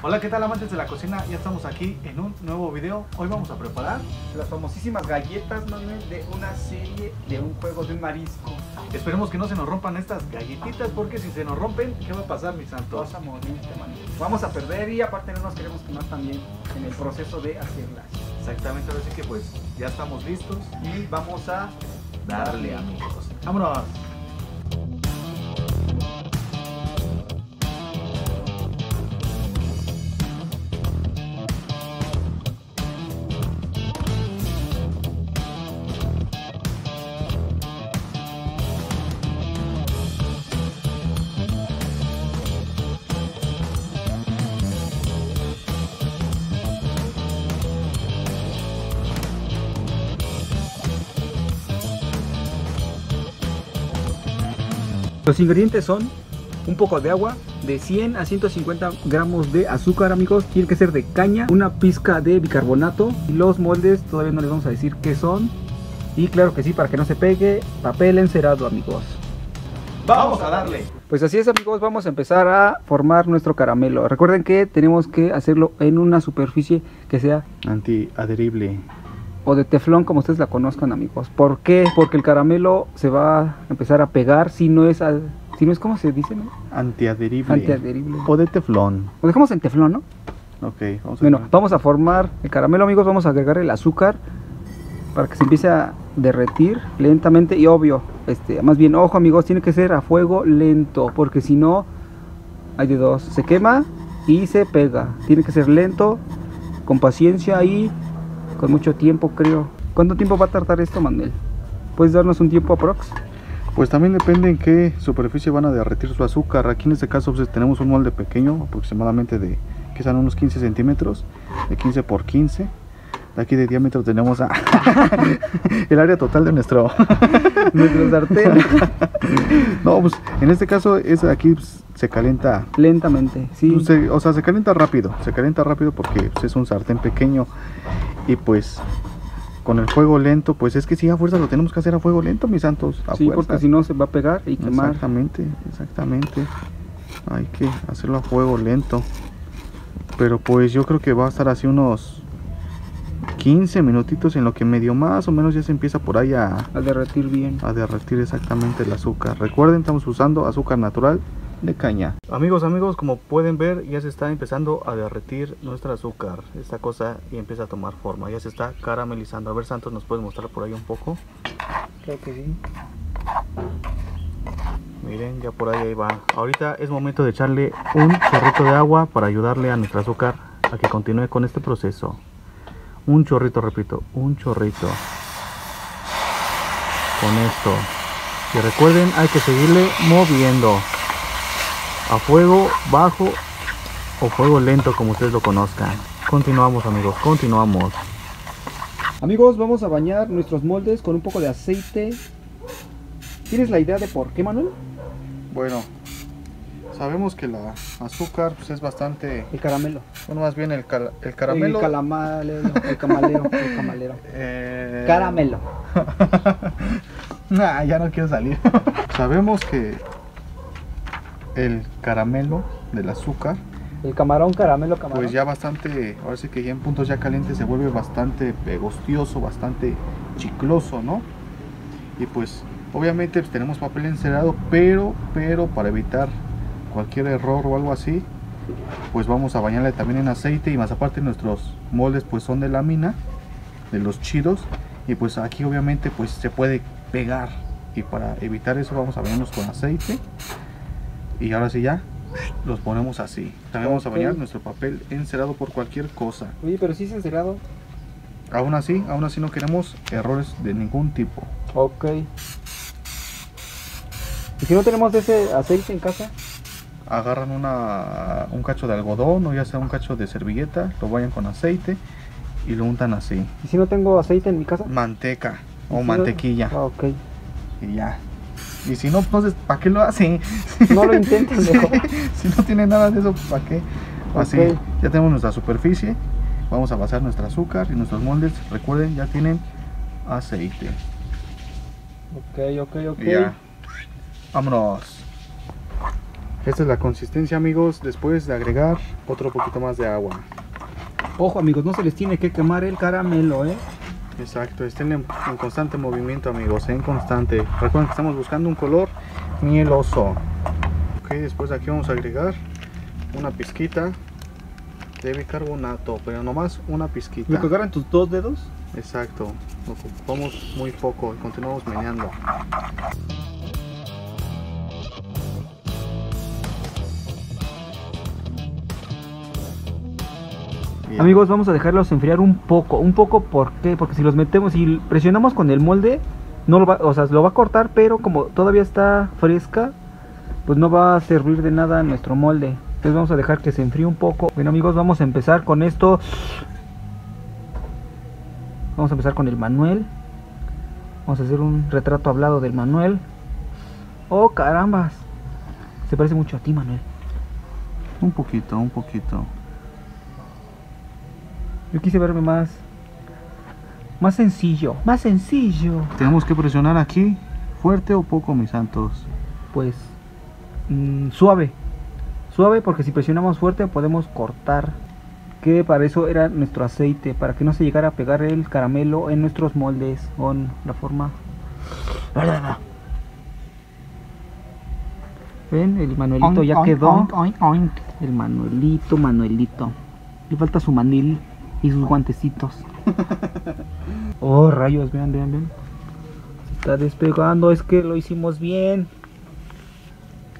Hola, ¿qué tal amantes de la cocina? Ya estamos aquí en un nuevo video. Hoy vamos a preparar las famosísimas galletas, Manuel, de una serie de un juego de marisco. Esperemos que no se nos rompan estas galletitas porque si se nos rompen, ¿qué va a pasar, mi santo? Vas a morirte, Manuel. Vamos a perder y aparte no nos queremos quemar también en el proceso de hacerlas. Exactamente, ahora sí que pues ya estamos listos Y vamos a darle amigos. ¡Vámonos! Los ingredientes son un poco de agua, de 100 a 150 gramos de azúcar amigos, tiene que ser de caña, una pizca de bicarbonato y los moldes todavía no les vamos a decir qué son y claro que sí, para que no se pegue, papel encerado amigos. ¡Vamos a darle! Pues así es amigos, vamos a empezar a formar nuestro caramelo. Recuerden que tenemos que hacerlo en una superficie que sea Antiadherible. O de teflón como ustedes la conozcan amigos. ¿Por qué? Porque el caramelo se va a empezar a pegar si no es, al- si no es como se dice, ¿no? Antiadherible. Antiadherible. O de teflón. Lo dejamos en teflón, ¿no? Ok, vamos a Bueno, vamos a formar el caramelo, amigos. Vamos a agregar el azúcar para que se empiece a derretir lentamente y obvio, este, más bien, ojo, amigos, tiene que ser a fuego lento, porque si no, hay de dos, se quema y se pega. Tiene que ser lento, con paciencia y con mucho tiempo, creo. ¿Cuánto tiempo va a tardar esto, Manuel? ¿Puedes darnos un tiempo aprox? Pues también depende en qué superficie van a derretir su azúcar. Aquí en este caso pues, tenemos un molde pequeño, aproximadamente de que son unos 15 centímetros, de 15 por 15. De aquí de diámetro tenemos a- el área total de nuestro. Nuestro sartén. no, pues en este caso es aquí pues, se calienta. Lentamente, sí. pues, se- o sea, se calienta rápido. Se calienta rápido porque pues, es un sartén pequeño y pues con el fuego lento, pues es que si a fuerza lo tenemos que hacer a fuego lento, mis santos. A Sí, porque si no se va a pegar y quemar. Exactamente, exactamente. Hay que hacerlo a fuego lento. Pero pues yo creo que va a estar así unos 15 minutitos en lo que medio más o menos ya se empieza por ahí a, A derretir bien. a derretir exactamente el azúcar. Recuerden, estamos usando azúcar natural de caña. Amigos, amigos, como pueden ver, ya se está empezando a derretir nuestro azúcar. Esta cosa y empieza a tomar forma. Ya se está caramelizando. A ver, Santos, ¿nos puedes mostrar por ahí un poco? Creo que sí. Miren, ya por ahí, ahí va. Ahorita es momento de echarle un chorrito de agua para ayudarle a nuestro azúcar a que continúe con este proceso. Un chorrito, repito, un chorrito. Con esto. Y recuerden, hay que seguirle moviendo. A fuego bajo o fuego lento, como ustedes lo conozcan. Continuamos, amigos, continuamos. Amigos, vamos a bañar nuestros moldes con un poco de aceite. ¿Tienes la idea de por qué, Manuel? Bueno, sabemos que la azúcar pues, es bastante... El caramelo. Bueno, más bien el, cal- el El caramelo... calamalero. El camalero. El camalero. Eh, Caramelo. Nah, ya no quiero salir. Sabemos que el caramelo del azúcar, El camarón, caramelo, camarón. pues ya bastante, ahora sí que ya en puntos ya calientes se vuelve bastante pegostioso, bastante chicloso, ¿no? Y pues obviamente pues, tenemos papel encerado, pero, pero para evitar cualquier error o algo así, pues vamos a bañarle también en aceite y más aparte nuestros moldes pues son de lámina, de los chidos y pues aquí obviamente pues se puede pegar y para evitar eso vamos a bañarnos con aceite y ahora sí ya los ponemos así. También vamos a bañar nuestro papel encerado por cualquier cosa. Oye, pero sí es encerrado. Aún así, aún así no queremos errores de ningún tipo. Ok. ¿Y si no tenemos ese aceite en casa? Agarran una, un cacho de algodón o ya sea un cacho de servilleta, lo bañan con aceite y lo untan así. ¿Y si no tengo aceite en mi casa? Manteca ¿Y o si no- mantequilla Ah, ok. y ya. Y si no, entonces, ¿para qué lo hacen? No lo intenten, mejor. si no tiene nada de eso, ¿para qué? Así, ya tenemos nuestra superficie. Vamos a basar nuestro azúcar y nuestros moldes. Recuerden, ya tienen aceite. Ok, ok, ok. Y ya. Vámonos. Esta es la consistencia amigos, después de agregar otro poquito más de agua. Ojo amigos, no se les tiene que quemar el caramelo, ¿eh? Exacto, estén en, en constante movimiento amigos, en constante. Recuerden que estamos buscando un color mieloso. Ok, después de aquí vamos a agregar una pizquita de bicarbonato, pero nomás una pizquita. ¿Me pegaron tus dos dedos? Exacto, lo ocupamos muy poco y continuamos meneando. Bien. Amigos, vamos a dejarlos enfriar un poco. Un poco, ¿por qué? Porque si los metemos y presionamos con el molde, no lo va, o sea, lo va a cortar, pero como todavía está fresca, pues no va a servir de nada nuestro molde. Entonces vamos a dejar que se enfríe un poco. Bueno amigos, vamos a empezar con esto. Vamos a empezar con el Manuel. Vamos a hacer un retrato hablado del Manuel. Oh, carambas. Se parece mucho a ti, Manuel. Un poquito, un poquito. Yo quise verme más. Más sencillo. Más sencillo. Tenemos que presionar aquí, fuerte o poco, mis santos. Pues. mm, suave. Suave porque si presionamos fuerte podemos cortar. Que para eso era nuestro aceite. Para que no se llegara a pegar el caramelo en nuestros moldes. Con la forma. Ven, el Manuelito ya quedó. El Manuelito, Manuelito. Le falta su manil y sus guantecitos. Oh, rayos, vean, vean, vean. Se está despegando, es que lo hicimos bien.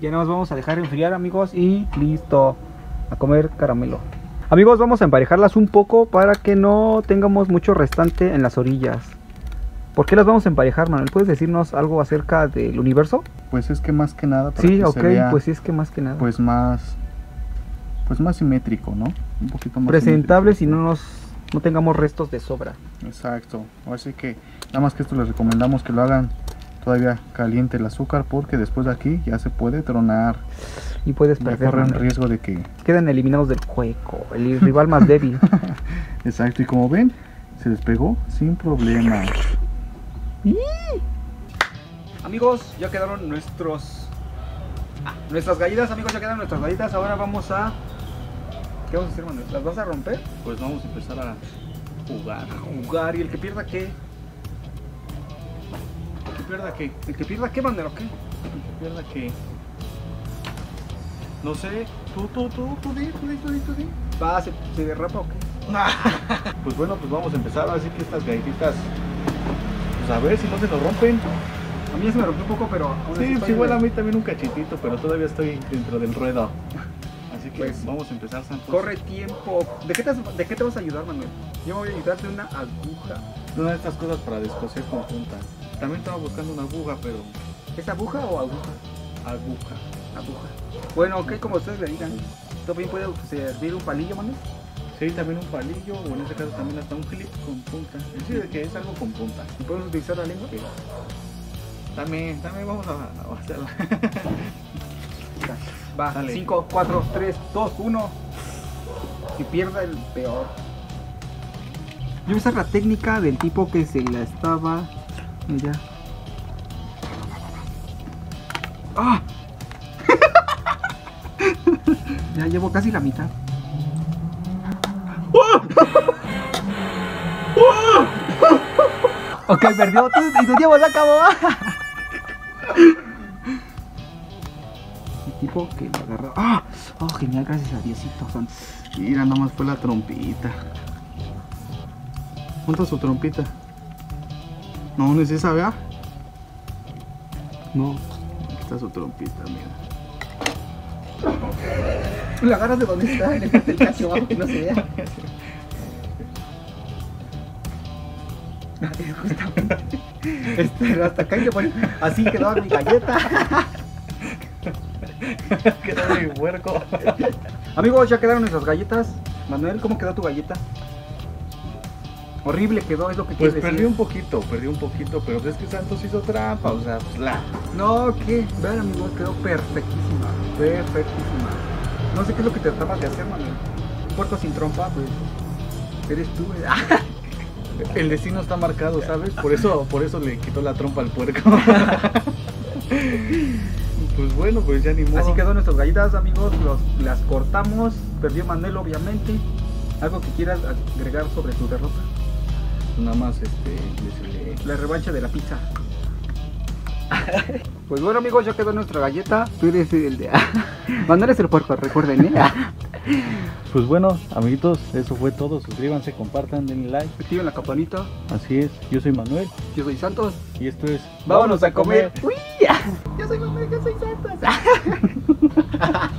Ya más vamos a dejar enfriar, amigos, y listo. A comer caramelo. Amigos, vamos a emparejarlas un poco para que no tengamos mucho restante en las orillas. ¿Por qué las vamos a emparejar, Manuel? ¿Puedes decirnos algo acerca del universo? Pues es que más que nada para Sí, que ok, se vea, pues sí, es que más que nada. pues más pues más simétrico, ¿no? Un poquito más Presentable si no nos no tengamos restos de sobra. Exacto. Así que nada más que esto les recomendamos que lo hagan todavía caliente el azúcar porque después de aquí ya se puede tronar. Y puedes perder. corren riesgo de que Quedan eliminados del juego. El rival más débil. Exacto, y como ven, se despegó sin problema. Amigos, ya quedaron nuestros. ah, nuestras galletas, amigos, ya quedaron nuestras galletas. Ahora vamos a. ¿Qué vamos a hacer, Manuel? ¿Las vas a romper? Pues vamos a empezar a jugar. A jugar. ¿Y el que pierda qué? ¿Qué pierda qué? ¿El que pierda qué, Manuel? o qué? ¿Qué pierda qué? No sé, tú, tú, tú, tú di, tú di, tú di, tú di. ¿Va, se, se derrapa o qué? Pues bueno, pues vamos a empezar, así que estas galletitas, pues a ver si no se nos rompen. A mí ya se me rompió un poco, pero. aún Sí, estoy pues igual a mí también un cachitito, pero todavía estoy dentro del ruedo. Así que Pues, vamos a empezar, Santos. Corre tiempo. ¿De qué, te, ¿De qué te vas a ayudar, Manuel? Yo me voy a ayudar de una aguja. Una de estas cosas para descoser con puntas. También estaba buscando una aguja, pero ¿Es aguja o aguja? aguja. Aguja. Bueno, ok, como ustedes le digan. ¿También puede servir un palillo, Manuel? Sí, también un palillo, o en este caso también hasta un clip con punta. Es decir, de que es algo con punta. ¿Y podemos utilizar la lengua? También, también vamos a, a hacerla. Va, Dale. 5, 4, 3, 2, 1. Si pierda el peor. Yo voy a usar la técnica del tipo que se la estaba. Ya. ¡Ah! ya llevo casi la mitad. ok, perdió. tú- Y tu tiempo se acabó. tipo que lo agarró. ¡Ah! Oh, genial, gracias a Diosito. Mira, nomás fue la trompita. ¿Cuánto su trompita? No, no es esa, ¿verdad? No. Aquí está su trompita, mira. La agarras de donde está, en el cacho abajo, que no se vea. Justamente. Este, hasta acá y le ponen. Así quedaba mi galleta. Quedó muy puerco. Amigos, ya quedaron nuestras galletas. Manuel, ¿cómo quedó tu galleta? Horrible quedó, es lo que Pues perdí decir. un poquito, perdí un poquito, pero es que Santos hizo trampa, o sea, pues la. No, ¿qué? Vean, amigos, quedó perfectísima. Perfectísima. No sé qué es lo que te tratas de hacer, Manuel. Puerco sin trompa, pues. Eres tú, eh. El destino está marcado, ¿sabes? Por eso, por eso le quitó la trompa al puerco. Pues bueno, pues ya ni modo. Así quedó nuestras galletas, amigos. Los, las cortamos. Perdió Manuel, obviamente. ¿Algo que quieras agregar sobre tu derrota? Nada más, este. La revancha de la pizza. Pues bueno amigos, ya quedó nuestra galleta. Tú eres el de... Manuel es el puerco, recuerden, ¿eh? Pues bueno, amiguitos, eso fue todo. Suscríbanse, compartan, denle like. Activen la campanita. Así es, yo soy Manuel Yo soy Santos. y esto es Vámonos a comer. Uy. Yo soy Manuel, yo soy 哈哈哈哈哈